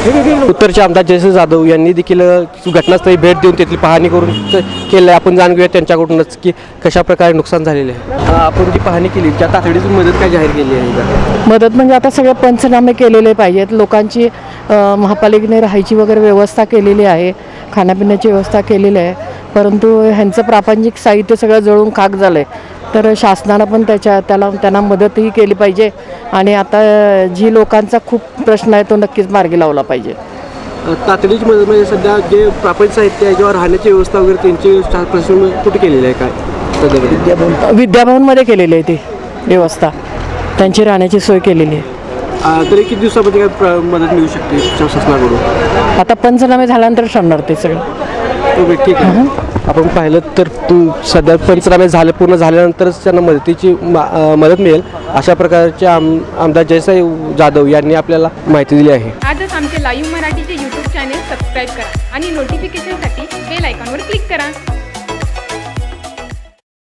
उत्तरचे आमदार जयश्री जाधव यांनी देखील घटनास्थळी भेट देऊन तेथील पाहणी करून केलं आहे आपण जाणून घेऊया त्यांच्याकडूनच की कशा प्रकारे नुकसान झालेले आहे. आपण जी पाहणी केली त्या तातडीची मदत काय जाहीर केली आहे का? मदत म्हणजे आता सगळे पंचनामे केलेले पाहिजेत. लोकांची महापालिकेने राहायची वगैरे व्यवस्था केलेली आहे. खाण्यापिण्याची व्यवस्था केलेली आहे. परंतु ह्यांचं प्रापंचिक साहित्य सगळं जळून खाक झालं आहे तर शासनानं पण त्याच्या त्याला त्यांना मदतही केली पाहिजे. आणि आता जी लोकांचा खूप प्रश्न आहे तो नक्कीच मार्गी लावला पाहिजे. तातडीची मदत म्हणजे सध्या जे प्रापंचिक साहित्य आहे किंवा राहण्याची व्यवस्था वगैरे त्यांची प्रशासन कुठे केलेली आहे काय? सध्या विद्याभवनमध्ये केलेली आहे ती व्यवस्था. त्यांची राहण्याची सोय केलेली आहे. तरी किती दिवसामध्ये काय प्र- मदत मिळू शकते शासनाकडून? आता पंचनामे झाल्यानंतर ठरणार ते सगळं. ओके ठीक आहे. आपण पाहिलं तर तू- सध्या पंचनामे झाले पूर्ण झाल्यानंतरच त्यांना मदतीची मदत मिळेल. अशा प्रकारचे आम आमदार जयसाई जाधव यांनी आपल्याला माहिती दिली आहे. आजच आमचे लाईव्ह मराठीचे यूट्यूब चॅनेल सबस्क्राईब करा आणि नोटिफिकेशनसाठी बेल आयकॉनवर क्लिक करा.